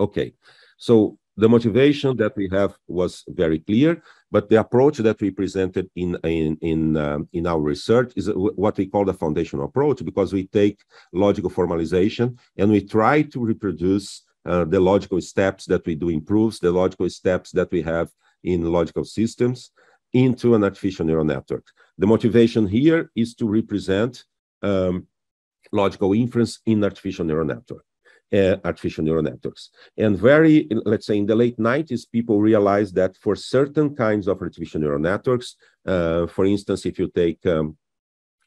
Okay, so the motivation that we have was very clear, but the approach that we presented in in in, um, in our research is what we call the foundational approach because we take logical formalization and we try to reproduce uh, the logical steps that we do in proofs, the logical steps that we have in logical systems into an artificial neural network. The motivation here is to represent um, logical inference in artificial neural network. Uh, artificial neural networks. And very, let's say in the late 90s, people realized that for certain kinds of artificial neural networks, uh, for instance, if you take um,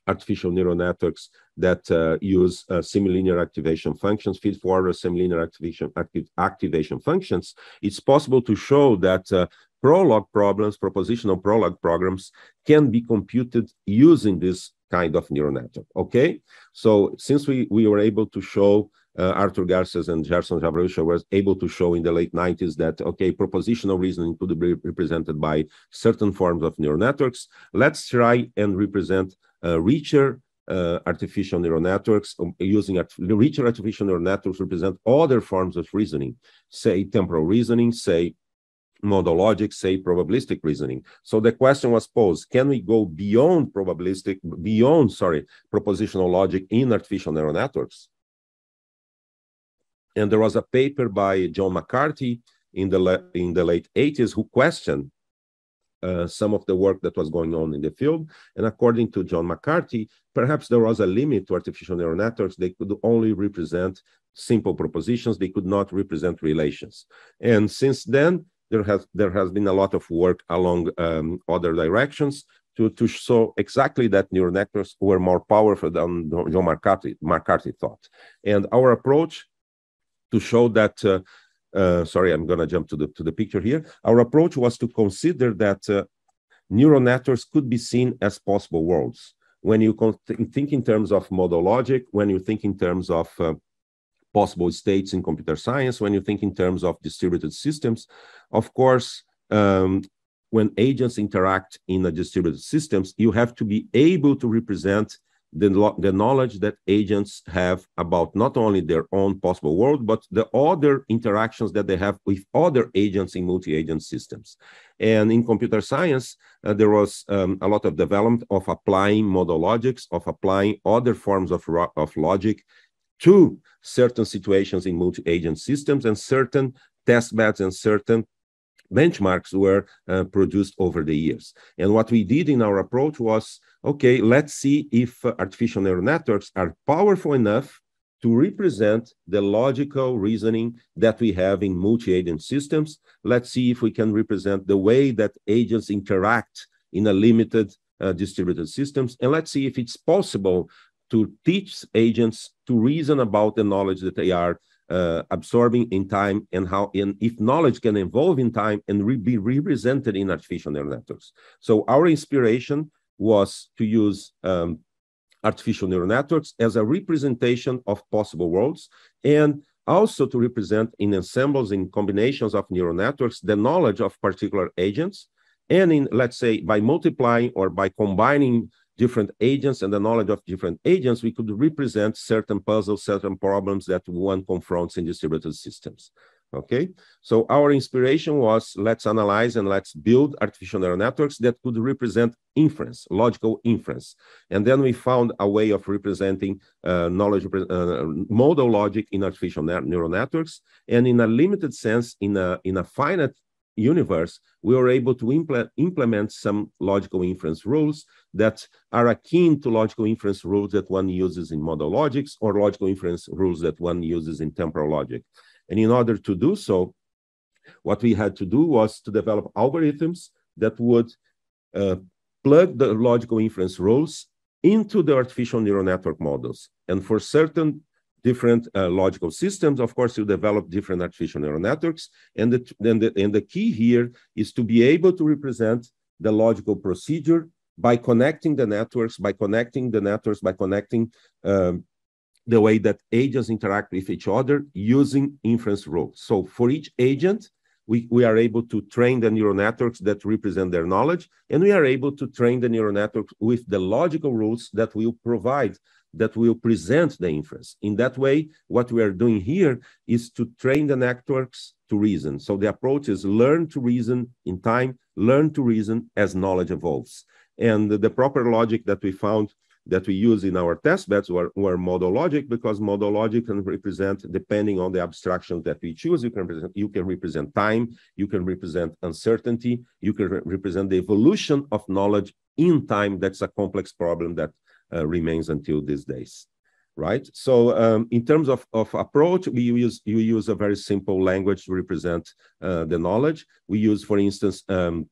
artificial neural networks that uh, use uh, semilinear activation functions, feed-forward semilinear activation, active, activation functions, it's possible to show that uh, Prolog problems, propositional Prolog programs can be computed using this kind of neural network, okay? So since we, we were able to show uh, Artur Garcez and Gerson Zaverucha was able to show in the late 90s that, okay, propositional reasoning could be represented by certain forms of neural networks. Let's try and represent uh, richer uh, artificial neural networks um, using art richer artificial neural networks represent other forms of reasoning, say temporal reasoning, say modal logic, say probabilistic reasoning. So the question was posed, can we go beyond probabilistic, beyond, sorry, propositional logic in artificial neural networks? And there was a paper by John McCarthy in the, in the late 80s who questioned uh, some of the work that was going on in the field. And according to John McCarthy, perhaps there was a limit to artificial neural networks. They could only represent simple propositions. They could not represent relations. And since then, there has there has been a lot of work along um, other directions to, to show exactly that neural networks were more powerful than John McCarthy, McCarthy thought. And our approach to show that uh, uh, sorry, I'm going to jump to the to the picture here. Our approach was to consider that uh, neural networks could be seen as possible worlds. When you think in terms of modal logic, when you think in terms of uh, possible states in computer science, when you think in terms of distributed systems, of course, um, when agents interact in a distributed systems, you have to be able to represent the, the knowledge that agents have about not only their own possible world, but the other interactions that they have with other agents in multi-agent systems. And in computer science, uh, there was um, a lot of development of applying modal logics, of applying other forms of, of logic to certain situations in multi-agent systems and certain test beds and certain benchmarks were uh, produced over the years. And what we did in our approach was, okay, let's see if uh, artificial neural networks are powerful enough to represent the logical reasoning that we have in multi-agent systems. Let's see if we can represent the way that agents interact in a limited uh, distributed systems. And let's see if it's possible to teach agents to reason about the knowledge that they are uh, absorbing in time and how and if knowledge can evolve in time and re be represented in artificial neural networks. So our inspiration was to use um, artificial neural networks as a representation of possible worlds and also to represent in ensembles in combinations of neural networks the knowledge of particular agents and in let's say by multiplying or by combining different agents and the knowledge of different agents, we could represent certain puzzles, certain problems that one confronts in distributed systems. Okay, so our inspiration was let's analyze and let's build artificial neural networks that could represent inference, logical inference. And then we found a way of representing uh, knowledge, uh, modal logic in artificial neural networks. And in a limited sense, in a, in a finite universe, we were able to impl implement some logical inference rules that are akin to logical inference rules that one uses in modal logics or logical inference rules that one uses in temporal logic. And in order to do so, what we had to do was to develop algorithms that would uh, plug the logical inference rules into the artificial neural network models. And for certain different uh, logical systems. Of course, you develop different artificial neural networks. And the, and, the, and the key here is to be able to represent the logical procedure by connecting the networks, by connecting the networks, by connecting um, the way that agents interact with each other using inference rules. So for each agent, we, we are able to train the neural networks that represent their knowledge, and we are able to train the neural networks with the logical rules that will provide that will present the inference. In that way, what we are doing here is to train the networks to reason. So the approach is learn to reason in time, learn to reason as knowledge evolves. And the proper logic that we found that we use in our test beds were, were modal logic because modal logic can represent, depending on the abstraction that we choose, you can represent, you can represent time, you can represent uncertainty, you can re represent the evolution of knowledge in time. That's a complex problem that uh, remains until these days right? So um, in terms of, of approach, we use you use a very simple language to represent uh, the knowledge. We use, for instance, um,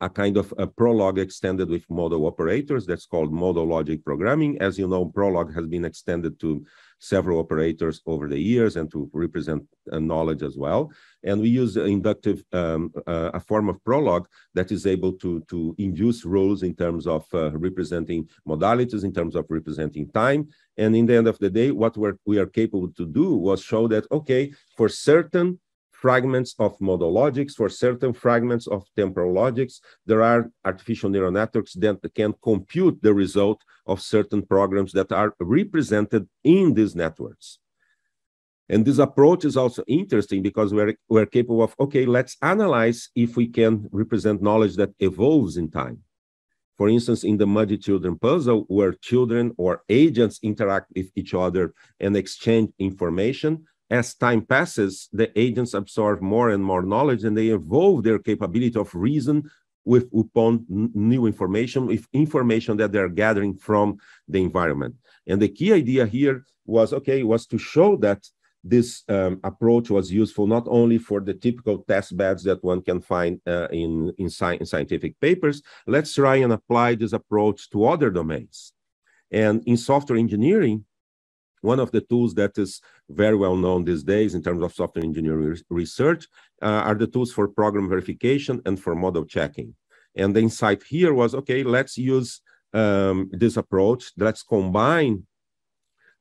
a kind of a Prolog extended with modal operators. That's called modal logic programming. As you know, Prolog has been extended to several operators over the years and to represent uh, knowledge as well. And we use inductive, um, uh, a form of Prolog that is able to, to induce rules in terms of uh, representing modalities, in terms of representing time. And in the end of the day, what we're, we are capable to do was show that, okay, for certain fragments of modal logics, for certain fragments of temporal logics, there are artificial neural networks that can compute the result of certain programs that are represented in these networks. And this approach is also interesting because we're, we're capable of, okay, let's analyze if we can represent knowledge that evolves in time. For instance, in the Muddy Children puzzle, where children or agents interact with each other and exchange information, as time passes, the agents absorb more and more knowledge and they evolve their capability of reason with upon new information, with information that they're gathering from the environment. And the key idea here was, okay, was to show that this um, approach was useful not only for the typical test beds that one can find uh, in, in, sci in scientific papers, let's try and apply this approach to other domains. And in software engineering, one of the tools that is very well known these days in terms of software engineering research uh, are the tools for program verification and for model checking. And the insight here was, okay, let's use um, this approach. Let's combine,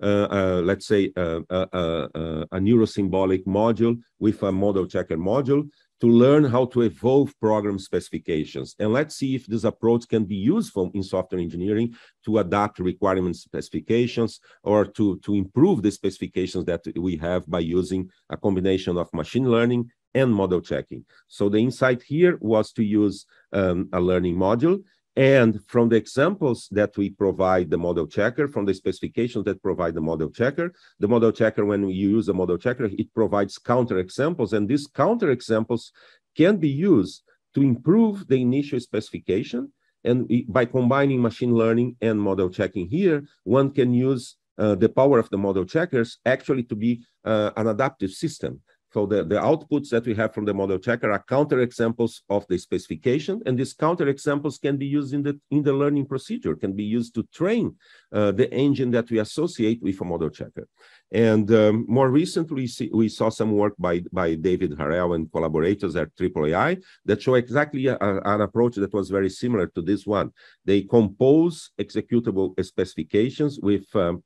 uh, uh, let's say, uh, uh, uh, a neurosymbolic module with a model checker module to learn how to evolve program specifications. And let's see if this approach can be useful in software engineering to adapt requirement specifications or to, to improve the specifications that we have by using a combination of machine learning and model checking. So the insight here was to use um, a learning module and from the examples that we provide the model checker, from the specifications that provide the model checker, the model checker, when we use the model checker, it provides counter examples. And these counter examples can be used to improve the initial specification. And by combining machine learning and model checking here, one can use uh, the power of the model checkers actually to be uh, an adaptive system. So the, the outputs that we have from the model checker are counter examples of the specification, and these counter examples can be used in the in the learning procedure, can be used to train uh, the engine that we associate with a model checker. And um, more recently, see, we saw some work by, by David Harel and collaborators at AAAI that show exactly a, an approach that was very similar to this one. They compose executable specifications with um,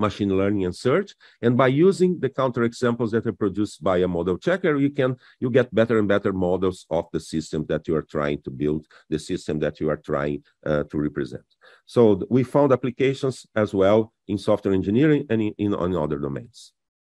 machine learning and search. And by using the counterexamples that are produced by a model checker, you can you get better and better models of the system that you are trying to build, the system that you are trying uh, to represent. So we found applications as well in software engineering and in, in, in other domains.